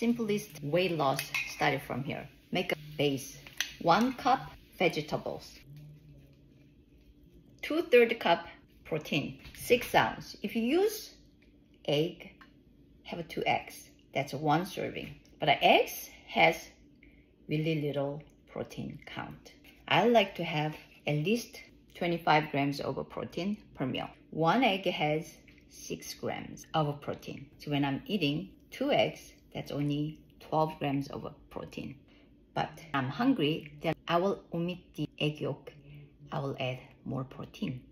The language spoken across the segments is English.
simplest weight loss started from here. Make a base. One cup vegetables. Two third cup protein. Six ounce. If you use egg, have two eggs. That's one serving. But eggs has really little protein count. I like to have at least 25 grams of protein per meal. One egg has 6 grams of protein. So when I'm eating two eggs, that's only 12 grams of protein. But I'm hungry, then I will omit the egg yolk. I will add more protein.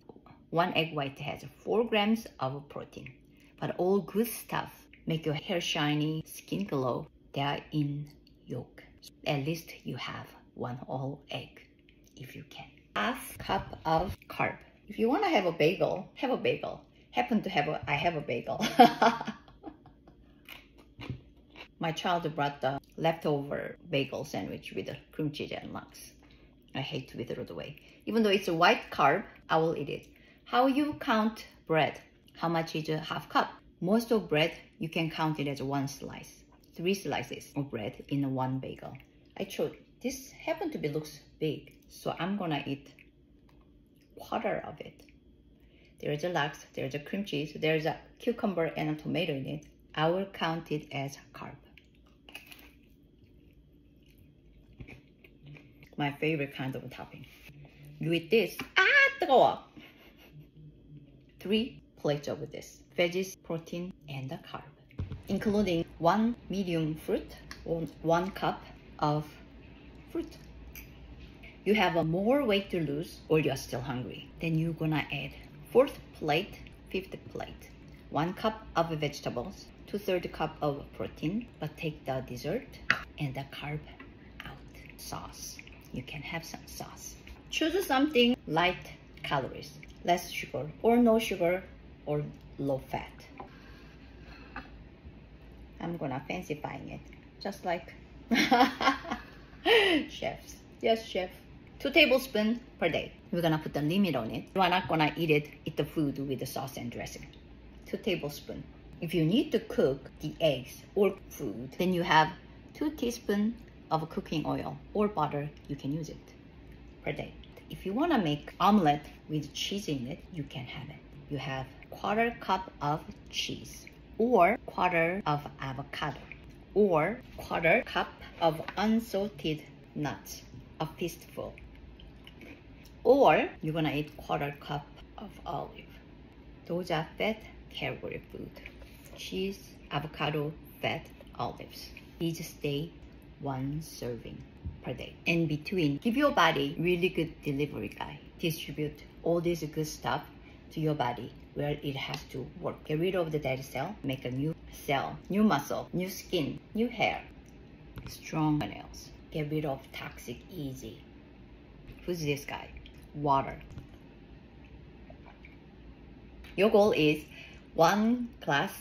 One egg white has 4 grams of protein. But all good stuff make your hair shiny, skin glow. They are in yolk. At least you have one whole egg if you can. Half cup of carb. If you want to have a bagel, have a bagel. Happen to have a, I have a bagel. My child brought the leftover bagel sandwich with the cream cheese and lox. I hate to throw it away. Even though it's a white carb, I will eat it. How you count bread? How much is a half cup? Most of bread, you can count it as one slice. Three slices of bread in one bagel. I chose, this happen to be looks big, so I'm gonna eat quarter of it. There's a lox, there's a cream cheese, there's a cucumber and a tomato in it. I will count it as carb. My favorite kind of topping. You eat this. Ah, 뜨거워. Three plates of this. Veggies, protein, and the carb. Including one medium fruit, one cup of fruit. You have a more weight to lose or you're still hungry. Then you're gonna add fourth plate, fifth plate. One cup of vegetables, two-third cup of protein, but take the dessert and the carb out. Sauce. You can have some sauce. Choose something light calories, less sugar or no sugar or low fat. I'm gonna fancifying it, just like chefs. Yes, chef. Two tablespoons per day. We're gonna put the limit on it. You are not gonna eat it, eat the food with the sauce and dressing. Two tablespoons. If you need to cook the eggs or food, then you have two teaspoons of cooking oil or butter, you can use it per day. If you wanna make omelet with cheese in it, you can have it. You have quarter cup of cheese or quarter of avocado or quarter cup of unsalted nuts, a fistful. Or you're gonna eat quarter cup of olive. Those are fat calorie food. Cheese, avocado, fat, olives. These stay one serving per day. In between, give your body really good delivery guy. Distribute all this good stuff to your body where it has to work. Get rid of the dead cell, make a new cell, new muscle, new skin, new hair, strong nails. Get rid of toxic easy. Who's this guy? Water. Your goal is one glass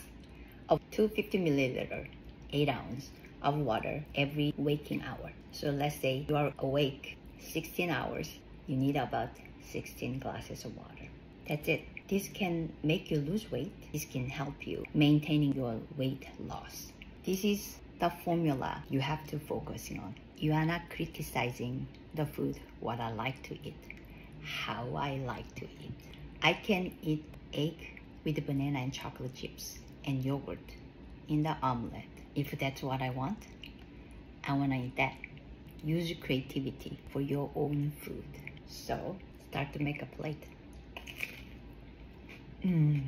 of 250 milliliter, 8 ounce of water every waking hour. So let's say you are awake 16 hours, you need about 16 glasses of water. That's it. This can make you lose weight. This can help you maintaining your weight loss. This is the formula you have to focus on. You are not criticizing the food, what I like to eat, how I like to eat. I can eat egg with banana and chocolate chips and yogurt in the omelette. If that's what I want, I want to eat that. Use your creativity for your own food. So start to make a plate. Mm.